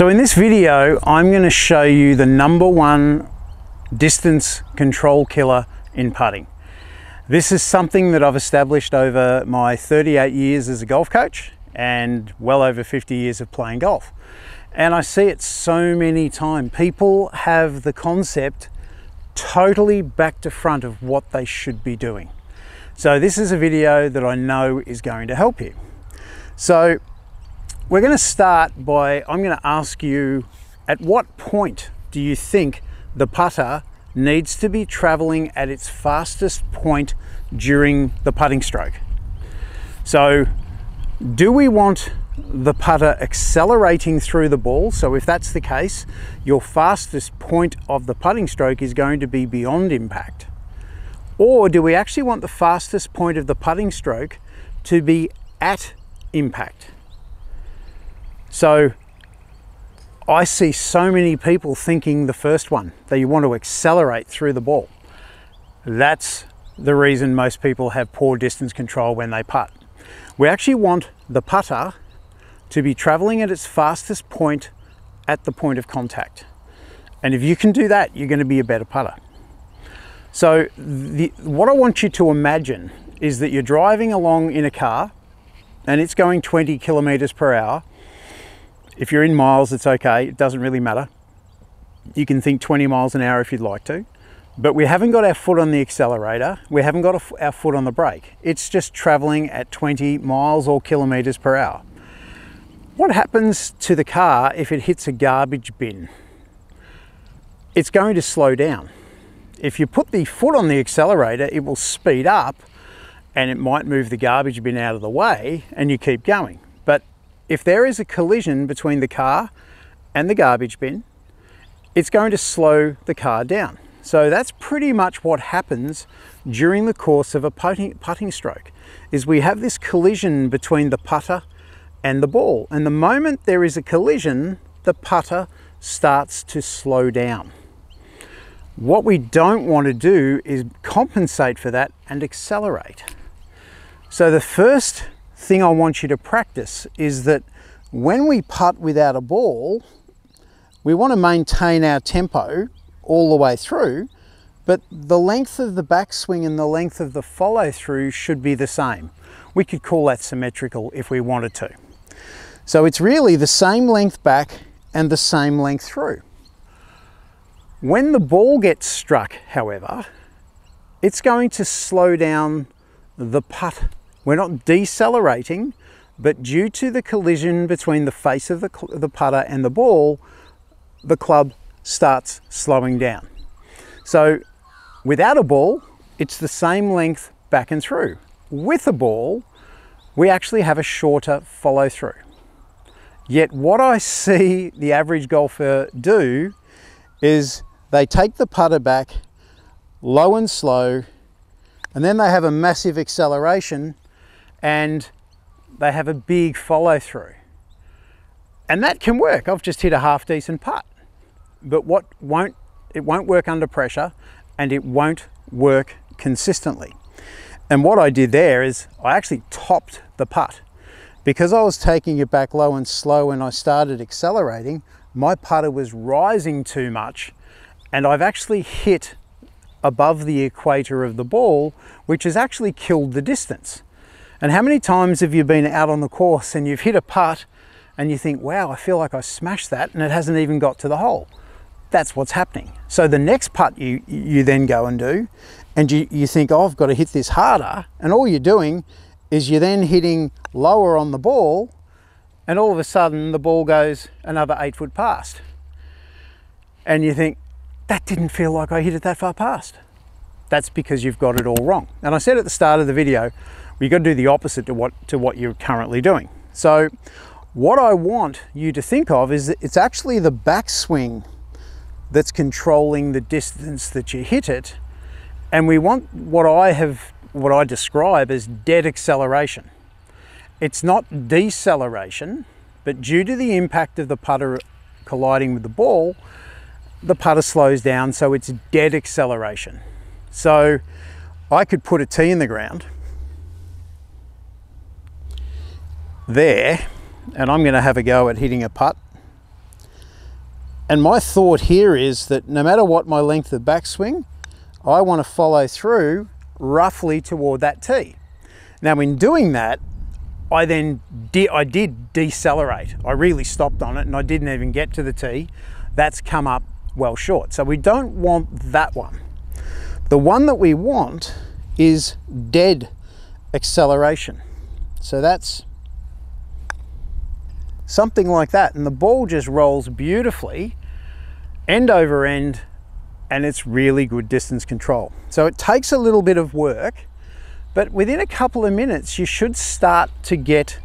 So in this video, I'm going to show you the number one distance control killer in putting. This is something that I've established over my 38 years as a golf coach and well over 50 years of playing golf. And I see it so many times. People have the concept totally back to front of what they should be doing. So this is a video that I know is going to help you. So we're going to start by, I'm going to ask you, at what point do you think the putter needs to be traveling at its fastest point during the putting stroke? So do we want the putter accelerating through the ball. So if that's the case, your fastest point of the putting stroke is going to be beyond impact. Or do we actually want the fastest point of the putting stroke to be at impact? So I see so many people thinking the first one, that you want to accelerate through the ball. That's the reason most people have poor distance control when they putt. We actually want the putter to be traveling at its fastest point at the point of contact. And if you can do that, you're going to be a better putter. So the, what I want you to imagine is that you're driving along in a car and it's going 20 kilometers per hour. If you're in miles, it's okay. It doesn't really matter. You can think 20 miles an hour if you'd like to, but we haven't got our foot on the accelerator. We haven't got our foot on the brake. It's just traveling at 20 miles or kilometers per hour. What happens to the car if it hits a garbage bin? It's going to slow down. If you put the foot on the accelerator, it will speed up and it might move the garbage bin out of the way and you keep going. If there is a collision between the car and the garbage bin, it's going to slow the car down. So that's pretty much what happens during the course of a putting, putting stroke, is we have this collision between the putter and the ball. And the moment there is a collision, the putter starts to slow down. What we don't want to do is compensate for that and accelerate. So the first thing I want you to practice is that when we putt without a ball, we want to maintain our tempo all the way through, but the length of the backswing and the length of the follow through should be the same. We could call that symmetrical if we wanted to. So it's really the same length back and the same length through. When the ball gets struck, however, it's going to slow down the putt. We're not decelerating, but due to the collision between the face of the, the putter and the ball, the club starts slowing down. So without a ball, it's the same length back and through. With a ball, we actually have a shorter follow through. Yet what I see the average golfer do is they take the putter back low and slow, and then they have a massive acceleration and they have a big follow through. And that can work. I've just hit a half decent putt. But what won't, it won't work under pressure and it won't work consistently. And what I did there is I actually topped the putt. Because I was taking it back low and slow and I started accelerating, my putter was rising too much and I've actually hit above the equator of the ball, which has actually killed the distance. And how many times have you been out on the course and you've hit a putt and you think, wow, I feel like I smashed that and it hasn't even got to the hole? That's what's happening. So the next putt you, you then go and do, and you, you think, oh, I've got to hit this harder, and all you're doing is you're then hitting lower on the ball and all of a sudden the ball goes another eight foot past. And you think, that didn't feel like I hit it that far past. That's because you've got it all wrong. And I said at the start of the video, you've got to do the opposite to what, to what you're currently doing. So what I want you to think of is that it's actually the backswing that's controlling the distance that you hit it. And we want what I have what I describe as dead acceleration. It's not deceleration, but due to the impact of the putter colliding with the ball, the putter slows down, so it's dead acceleration. So I could put a tee in the ground there, and I'm going to have a go at hitting a putt. And my thought here is that no matter what my length of backswing, I want to follow through roughly toward that tee. Now in doing that, I then did, I did decelerate. I really stopped on it and I didn't even get to the tee. That's come up well short. So we don't want that one. The one that we want is dead acceleration. So that's something like that. And the ball just rolls beautifully end over end and it's really good distance control. So it takes a little bit of work, but within a couple of minutes, you should start to get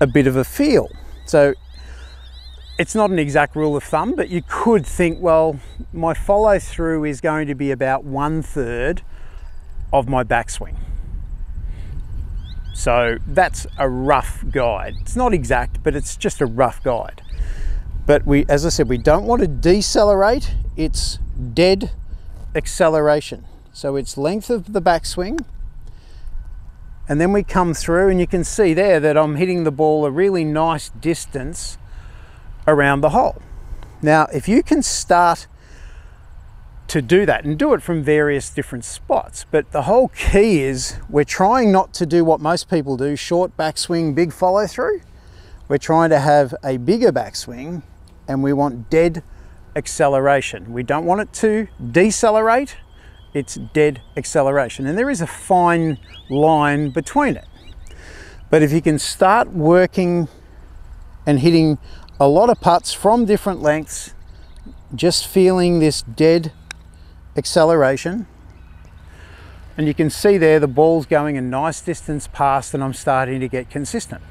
a bit of a feel. So it's not an exact rule of thumb, but you could think, well, my follow through is going to be about one third of my backswing. So that's a rough guide. It's not exact, but it's just a rough guide. But we, as I said, we don't want to decelerate. It's dead acceleration. So it's length of the backswing. And then we come through and you can see there that I'm hitting the ball a really nice distance around the hole. Now, if you can start to do that and do it from various different spots. But the whole key is we're trying not to do what most people do, short backswing, big follow through. We're trying to have a bigger backswing and we want dead acceleration. We don't want it to decelerate, it's dead acceleration. And there is a fine line between it. But if you can start working and hitting a lot of putts from different lengths, just feeling this dead acceleration. And you can see there the ball's going a nice distance past and I'm starting to get consistent.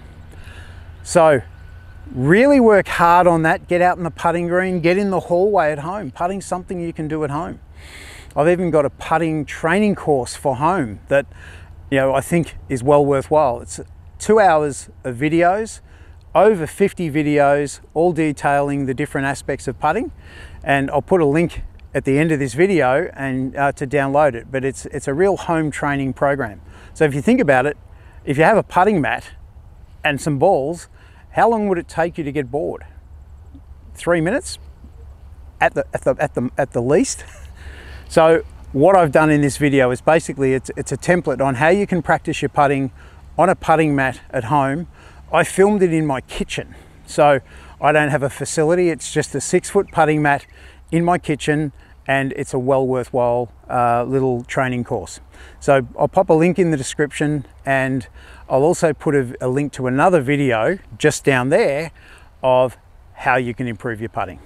So really work hard on that. Get out in the putting green, get in the hallway at home. Putting something you can do at home. I've even got a putting training course for home that you know I think is well worthwhile. It's two hours of videos, over 50 videos, all detailing the different aspects of putting. And I'll put a link at the end of this video and uh, to download it, but it's, it's a real home training program. So if you think about it, if you have a putting mat and some balls, how long would it take you to get bored? Three minutes at the, at the, at the, at the least. so what I've done in this video is basically it's, it's a template on how you can practice your putting on a putting mat at home. I filmed it in my kitchen. So I don't have a facility. It's just a six foot putting mat in my kitchen and it's a well worthwhile uh, little training course. So I'll pop a link in the description and I'll also put a, a link to another video just down there of how you can improve your putting.